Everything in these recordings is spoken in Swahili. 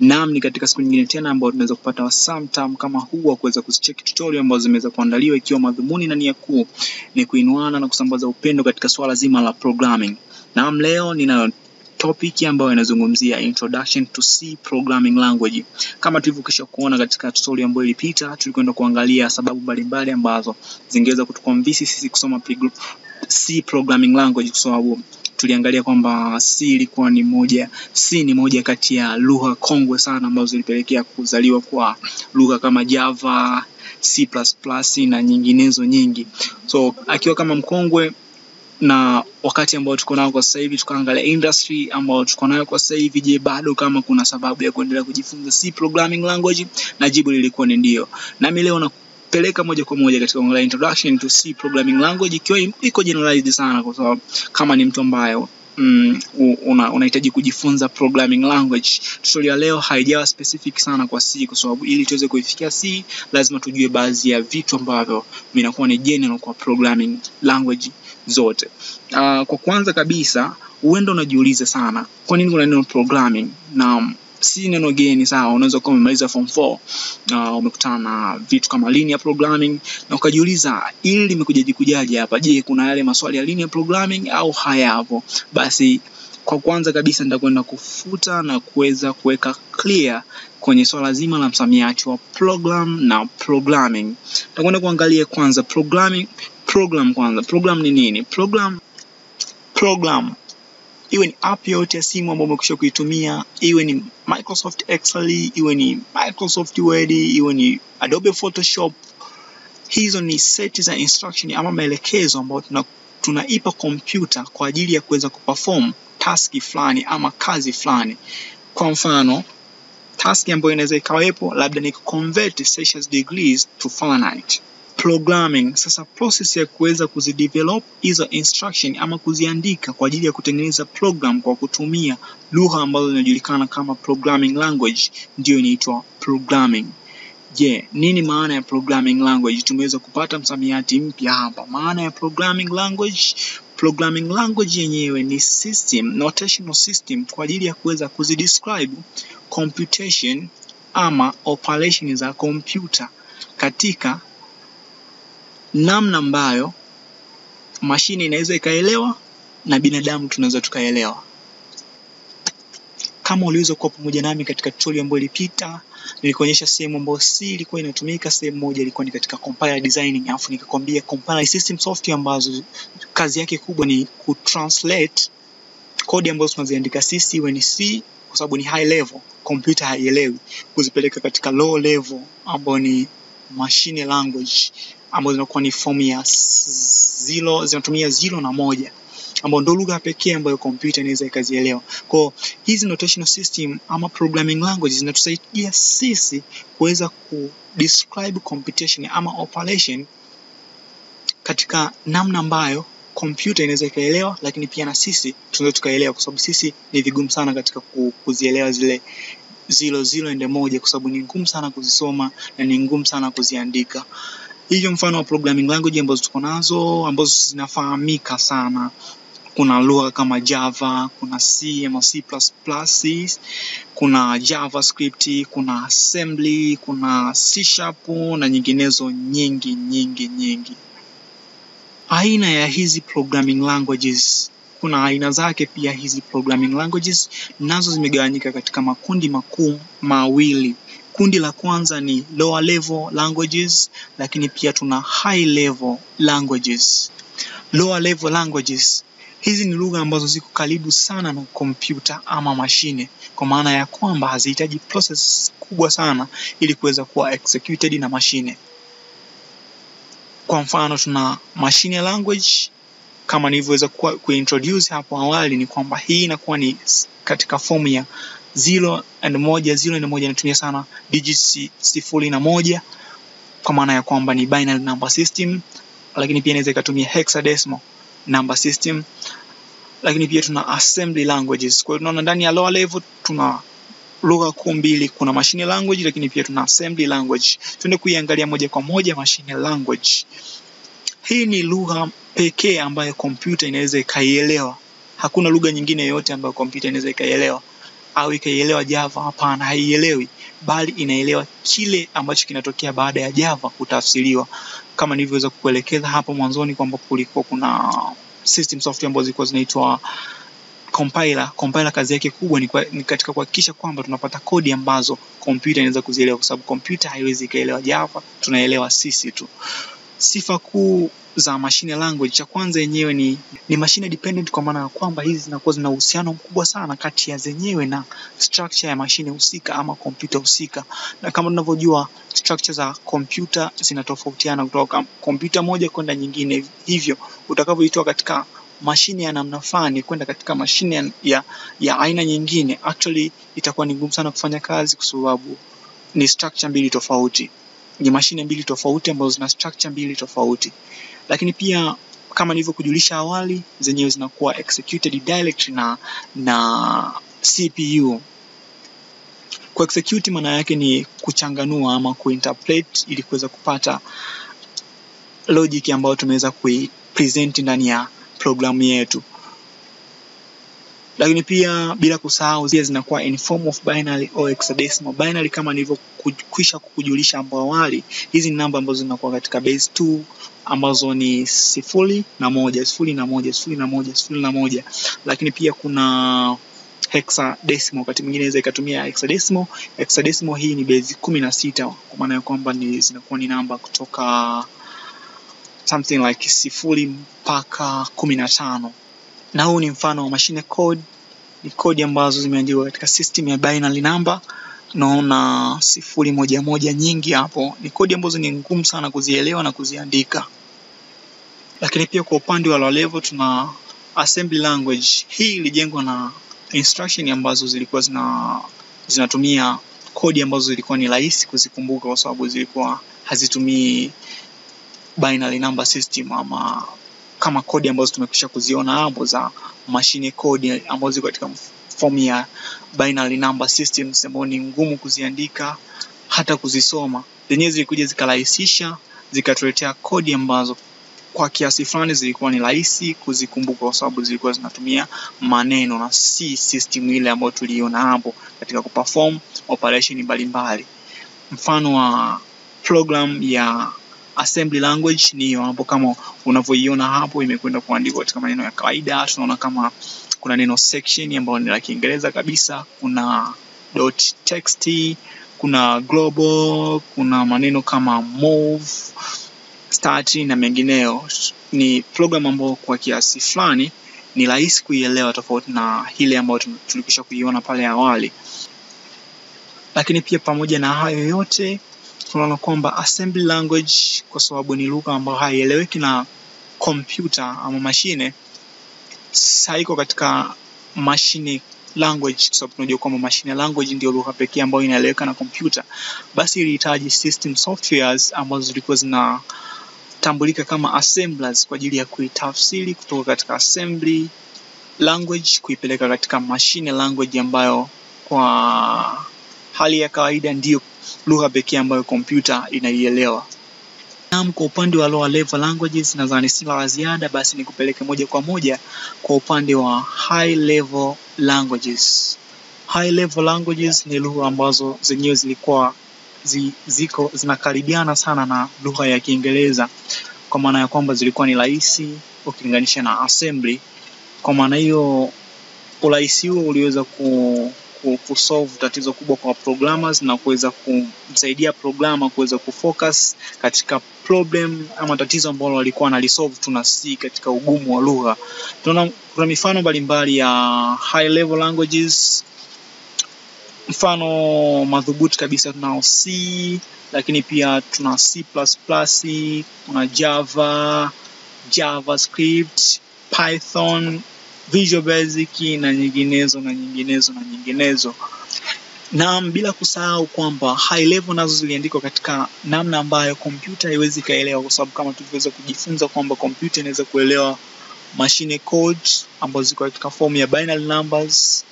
Naam, ni katika siku nyingine tena ambayo tunaweza kupata wasaa mtamu kama huu wa kuweza kuzicheki tutorial ambazo zimeweza kuandaliwa ikiwa madhumuni na nia kuu ni kuinuana na kusambaza upendo katika swala zima la programming. Naam, leo nina topic ambayo inazungumzia introduction to C programming language. Kama tulivyokisha kuona katika tutorial ambayo ilipita, tulikwenda kuangalia sababu mbalimbali ambazo zingeweza kutukonvinsi sisi kusoma C programming language kwa sababu tuliangalia kwamba C ilikuwa ni moja C ni moja kati ya lugha kongwe sana ambazo zilipelekea kuzaliwa kwa lugha kama Java, C++ na nyinginezo nyingi. So akiwa kama mkongwe na wakati ambao tuko nao kwa sasa hivi, tukaangalia industry ambayo tuko nayo kwa sasa hivi. Je, bado kama kuna sababu ya kuendelea kujifunza C programming language? Na jibu lilikuwa ni ndio. Nami leo nakupeleka moja kwa moja katika online introduction to C programming language, ikiwa iko generalized sana, kwa sababu kama ni mtu ambaye mm, unahitaji una kujifunza programming language, tutorial leo haijawa specific sana kwa C, kwa sababu ili tuweze kuifikia C lazima tujue baadhi ya vitu ambavyo vinakuwa ni general kwa programming language zote. Uh, kwa kwanza kabisa huenda unajiuliza sana kwa nini kuna neno programming na si neno geni sawa. Unaweza kuwa umemaliza form 4 uh, umekutana na vitu kama linear programming na ukajiuliza ili limekujaje kujaje hapa. Je, kuna yale maswali ya linear programming au hayapo? Basi kwa kwanza kabisa nitakwenda kufuta na kuweza kuweka clear kwenye swala zima la msamiati wa program na programming. Nitakwenda kuangalia kwanza programming program kwanza. Program ni nini? Program program iwe ni app yoyote ya simu ambayo umekwisha kuitumia, iwe ni Microsoft Excel, iwe ni Microsoft Word, iwe ni Adobe Photoshop. Hizo ni seti za instruction ama maelekezo ambayo tuna tunaipa kompyuta kwa ajili ya kuweza kuperform taski fulani ama kazi fulani. Kwa mfano, taski ambayo inaweza ikawepo labda ni convert Celsius degrees to Fahrenheit programming. Sasa process ya kuweza kuzidevelop hizo instruction ama kuziandika kwa ajili ya kutengeneza program kwa kutumia lugha ambazo zinajulikana kama programming language ndiyo inaitwa programming. Je, yeah, nini maana ya programming language? Tumeweza kupata msamiati mpya hapa. Maana ya programming language, programming language yenyewe ni system, notational system kwa ajili ya kuweza kuzidescribe computation ama operation za kompyuta katika namna ambayo mashine inaweza ikaelewa na binadamu tunaweza tukaelewa. Kama uliweza kuwa pamoja nami katika tutorial ambayo ilipita, nilikuonyesha sehemu ambayo C ilikuwa inatumika, sehemu moja ilikuwa ni katika compiler designing, alafu nikakwambia compiler system software ambazo kazi yake kubwa ni kutranslate kodi ambazo tunaziandika sisi iwe ni C kwa sababu ni high level, computer haielewi, kuzipeleka katika low level ambayo ni machine language ambazo zinakuwa ni fomu ya zilo, zinatumia zilo na moja ambayo ndo lugha pekee ambayo kompyuta inaweza ikazielewa. Kwa hizi notational system ama programming languages zinatusaidia sisi kuweza ku describe computation ama operation katika namna ambayo kompyuta inaweza ikaelewa, lakini pia na sisi tunaweza tukaelewa, kwa sababu sisi ni vigumu sana katika kuzielewa zile zilo zilo ende moja, kwa sababu ni ngumu sana kuzisoma na ni ngumu sana kuziandika. Hivyo mfano wa programming language ambazo tuko nazo ambazo zinafahamika sana, kuna lugha kama Java, kuna C ama C++, kuna JavaScript, kuna assembly, kuna C sharp na nyinginezo nyingi nyingi nyingi. Aina ya hizi programming languages kuna aina zake pia. Hizi programming languages nazo zimegawanyika katika makundi makuu mawili. Kundi la kwanza ni lower level languages, lakini pia tuna high level languages. Lower level languages hizi ni lugha ambazo ziko karibu sana na kompyuta ama mashine, kwa maana ya kwamba hazihitaji process kubwa sana ili kuweza kuwa executed na mashine. Kwa mfano tuna machine language kama nilivyoweza kuintroduce hapo awali, ni kwamba hii inakuwa ni katika fomu ya zero and moja. Zero and moja sana digits sifuri na moja, kwa maana ya kwamba ni binary number system, lakini pia inaweza ikatumia hexadecimal number system, lakini pia tuna assembly languages. Kwa hiyo tunaona ndani ya lower level tuna lugha kuu mbili, kuna machine language, lakini pia tuna assembly language. Tuende kuiangalia moja kwa moja machine language. Hii ni lugha pekee ambayo kompyuta inaweza ikaielewa. Hakuna lugha nyingine yoyote ambayo kompyuta inaweza ikaielewa. Au ikaielewa Java. Hapana, haielewi, bali inaelewa kile ambacho kinatokea baada ya Java kutafsiriwa, kama nilivyoweza kukuelekeza hapo mwanzoni kwamba kulikuwa kuna system software ambazo zilikuwa zinaitwa compiler. Compiler kazi yake kubwa ni, kwa, ni katika kuhakikisha kwamba tunapata kodi ambazo kompyuta inaweza kuzielewa, kwa sababu kompyuta haiwezi ikaelewa Java, tunaelewa sisi tu. Sifa kuu za machine language, cha kwanza yenyewe ni, ni machine dependent, kwa maana ya kwamba hizi zinakuwa zina uhusiano mkubwa sana kati ya zenyewe na structure ya mashine husika ama kompyuta husika, na kama tunavyojua structure za kompyuta zinatofautiana kutoka kompyuta moja kwenda nyingine, hivyo utakavyoitoa katika mashine ya namna fulani kwenda katika mashine ya, ya, aina nyingine, actually itakuwa ni ngumu sana kufanya kazi kwa sababu ni structure mbili tofauti, ni mashine mbili tofauti ambazo zina structure mbili tofauti. Lakini pia kama nilivyokujulisha awali, zenyewe zinakuwa executed directly na na CPU. Ku execute maana yake ni kuchanganua ama kuinterpret ili kuweza kupata logic ambayo tumeweza kuipresent ndani ya programu yetu. Lakini pia bila kusahau zile zinakuwa in form of binary or hexadecimal. Binary kama nilivyokwisha kukujulisha hapo awali, hizi ni namba ambazo zinakuwa katika base 2 ambazo ni sifuri na moja, sifuri na moja, sifuri na moja, sifuri na moja. Lakini pia kuna hexadecimal, wakati mwingine inaweza ikatumia hexadecimal. Hexadecimal hii ni base kumi na sita kwa maana ya kwamba ni zinakuwa ni namba kutoka something like sifuri mpaka kumi na tano na huu ni mfano wa machine code. Ni kodi ambazo zimeandikwa katika system ya binary number. Naona sifuri moja moja nyingi hapo, ni kodi ambazo ni ngumu sana kuzielewa na kuziandika. Lakini pia kwa upande wa level tuna assembly language. Hii ilijengwa na instruction ambazo zilikuwa zina zinatumia kodi ambazo zilikuwa ni rahisi kuzikumbuka kwa sababu zilikuwa hazitumii binary number system ama kama kodi ambazo tumekwisha kuziona hapo za mashine kodi ambazo ziko katika fomu ya binary number systems ambazo ni ngumu kuziandika hata kuzisoma. Zenyewe zilikuja zikarahisisha, zikatuletea kodi ambazo kwa kiasi fulani zilikuwa ni rahisi kuzikumbuka kwa sababu zilikuwa zinatumia maneno na si system ile ambayo tuliona hapo katika kuperform operation mbalimbali. Mfano wa program ya assembly language ni hiyo hapo, kama unavyoiona hapo, imekwenda kuandikwa katika maneno ya kawaida. Tunaona kama kuna neno section ambayo ni la Kiingereza kabisa, kuna dot text, kuna global, kuna maneno kama move, start na mengineo Ni program ambayo kwa kiasi fulani ni rahisi kuielewa, tofauti na ile ambayo tulikwisha kuiona pale awali. Lakini pia pamoja na hayo yote tunaona kwamba assembly language kwa sababu ni lugha ambayo haieleweki na kompyuta ama mashine, haiko katika mashine language, kwa sababu tunajua kwamba mashine language ndio lugha pekee ambayo inaeleweka na kompyuta. Basi ilihitaji system softwares ambazo zilikuwa zinatambulika kama assemblers kwa ajili ya kuitafsiri kutoka katika assembly language kuipeleka katika machine language ambayo kwa hali ya kawaida ndiyo lugha pekee ambayo kompyuta inaielewa. Naam, kwa upande wa lower level languages nadhani sina la ziada, basi nikupeleke moja kwa moja kwa upande wa high level languages. High level languages ni lugha ambazo zenyewe zilikuwa zi, ziko zinakaribiana sana na lugha ya Kiingereza kwa maana ya kwamba zilikuwa ni rahisi ukilinganisha na assembly. Kwa maana hiyo urahisi huo uliweza ku kusolve tatizo kubwa kwa programmers na kuweza kumsaidia programmer kuweza kufocus katika problem ama tatizo ambalo walikuwa wanalisolve tu na si katika ugumu wa lugha. Tunaona kuna mifano mbalimbali ya high level languages. Mfano madhubuti kabisa tunao C, lakini pia tuna C++, kuna Java, JavaScript, Python, Visual Basic na nyinginezo na nyinginezo na nyinginezo. Naam, bila kusahau kwamba high level nazo ziliandikwa katika namna ambayo kompyuta haiwezi ikaelewa, kwa sababu kama tulivyoweza kujifunza kwamba kompyuta inaweza kuelewa machine code ambazo ziko katika form ya binary numbers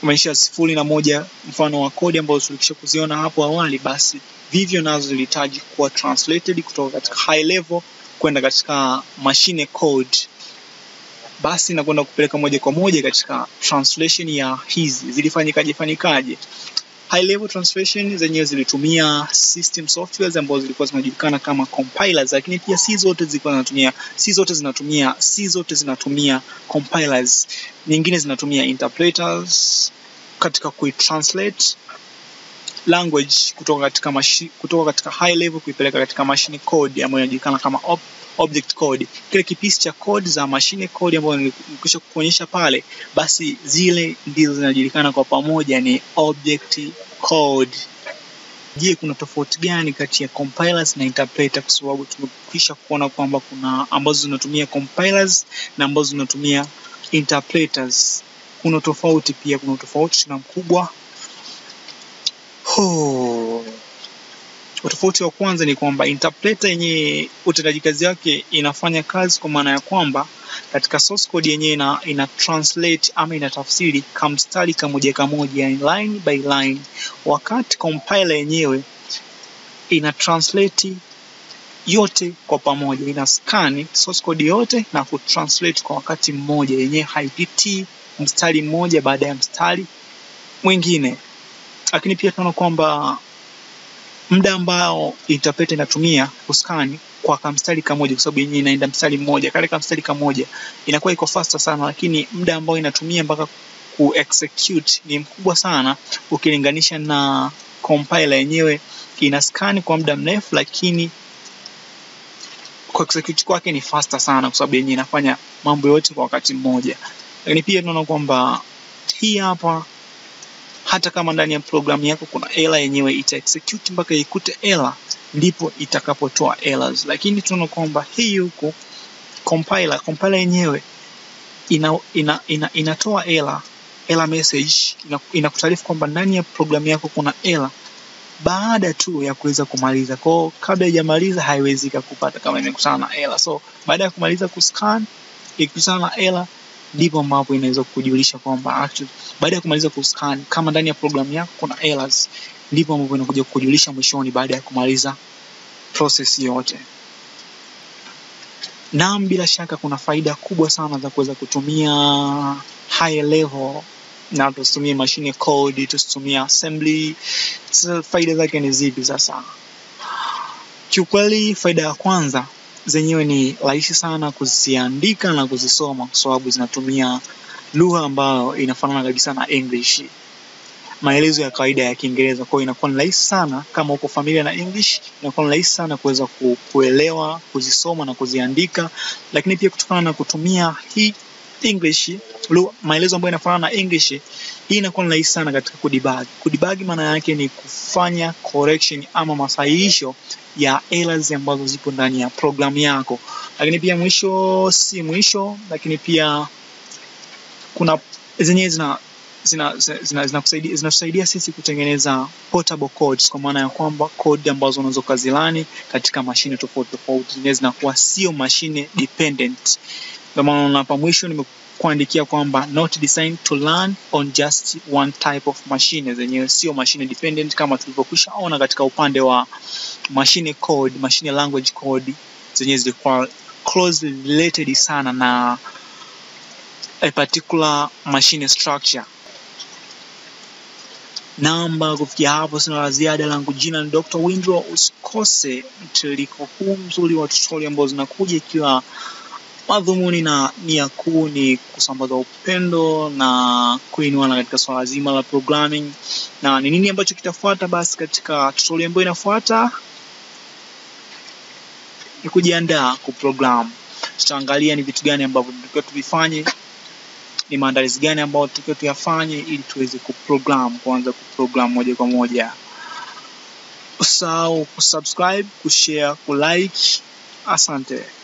kumaanisha sifuri na moja, mfano wa kodi ambazo tulikisha kuziona hapo awali, basi vivyo nazo zilihitaji kuwa translated kutoka katika high level kwenda katika machine code basi nakwenda kupeleka moja kwa moja katika translation ya hizi. Zilifanyikaje fanyikaje. High level translation zenyewe zilitumia system softwares ambazo zilikuwa zinajulikana kama compilers, lakini pia si zote zilikuwa zinatumia si zote zinatumia si zote zinatumia compilers, nyingine zinatumia interpreters katika kuitranslate language kutoka katika mashi, kutoka katika high level kuipeleka katika machine code ambayo inajulikana kama op, object code. Kile kipisi cha code za machine code ambayo nilikwisha kuonyesha pale, basi zile ndizo zinajulikana kwa pamoja ni object code. Je, kuna tofauti gani kati ya compilers na interpreter? Kwa sababu tumekwisha kuona kwamba kuna ambazo zinatumia compilers na ambazo zinatumia interpreters. Kuna tofauti pia, kuna tofauti na mkubwa. Oh. Utofauti wa kwanza ni kwamba interpreter yenye utendaji kazi wake inafanya kazi kwa maana ya kwamba katika source code yenyewe ina, ina translate ama inatafsiri kamstari kamoja kamoja, line by line, wakati compiler yenyewe ina translate yote kwa pamoja, ina scan source code yote na kutranslate kwa wakati mmoja, yenyewe haipitii mstari mmoja baada ya mstari mwingine. Lakini pia tunaona kwamba muda ambao interpreter inatumia kuskani kwa kamstari kamoja, kwa sababu yenyewe inaenda mstari mmoja, kale kamstari kamoja inakuwa iko faster sana, lakini muda ambao inatumia mpaka ku execute ni mkubwa sana ukilinganisha na compiler yenyewe ina scan kwa muda mrefu, lakini ku execute kwake ni faster sana, kwa sababu yenyewe inafanya mambo yote kwa wakati mmoja. Lakini pia tunaona kwamba hii hapa hata kama ndani ya programu yako kuna error, yenyewe ita execute mpaka ikute error, ndipo itakapotoa errors. Lakini tunaona kwamba hii huku compiler compiler yenyewe ina, ina, ina, inatoa error error message inakutaarifu kwamba ndani ya programu yako kuna error baada tu ya kuweza kumaliza. kwao kabla haijamaliza haiwezi kupata kama imekutana na error. So baada ya kumaliza kuscan ikikutana na error ndipo ambapo inaweza kujulisha kwamba actually baada ya kumaliza kuscan kama ndani ya programu yako kuna errors, ndivyo ambavyo inakuja kukujulisha mwishoni baada ya kumaliza process yote. Naam, bila shaka kuna faida kubwa sana za kuweza kutumia high level na tusitumie machine code, tusitumie assembly. Faida zake ni zipi sasa? Kiukweli, faida ya kwanza zenyewe ni rahisi sana kuziandika na kuzisoma kwa sababu zinatumia lugha ambayo inafanana kabisa na English, maelezo ya kawaida ya Kiingereza. Kwa hiyo inakuwa ni rahisi sana, kama uko familia na English, inakuwa ni rahisi sana kuweza kuelewa, kuzisoma na kuziandika. Lakini pia kutokana na kutumia hii English, maelezo ambayo inafanana na English, hii inakuwa ni rahisi sana katika kudebug. Kudebug maana yake ni kufanya correction ama masahihisho ya errors ambazo zipo ndani ya programu yako. Lakini pia mwisho si mwisho, lakini pia kuna zenyewe zina zinatusaidia zina, zina, zina sisi kutengeneza portable codes, kwa maana ya kwamba code ambazo unaweza ukazilani katika mashine tofauti tofauti, zenyewe zinakuwa sio mashine dependent. Ndio maana hapa mwisho nimekuandikia kwamba not designed to learn on just one type of machine, zenyewe sio machine dependent kama tulivyokwisha ona katika upande wa machine code, machine language code zenyewe zilikuwa closely related sana na a particular machine structure. Namba kufikia hapo, sina la ziada. Langu jina ni Dr. Windro. Usikose mtiririko huu mzuri wa tutorial ambao zinakuja, ikiwa madhumuni na nia kuu ni kusambaza upendo na kuinuana katika swala zima la programming. Na ni nini ambacho kitafuata? Basi katika tutorial ambayo inafuata ni kujiandaa kuprogram. Tutaangalia ni vitu gani ambavyo tunatakiwa tuvifanye ni maandalizi gani ambayo tunatakiwa tuyafanye ili tuweze kuprogram, kuanza kuprogram moja kwa moja. Usahau kusubscribe, kushare, kulike. Asante.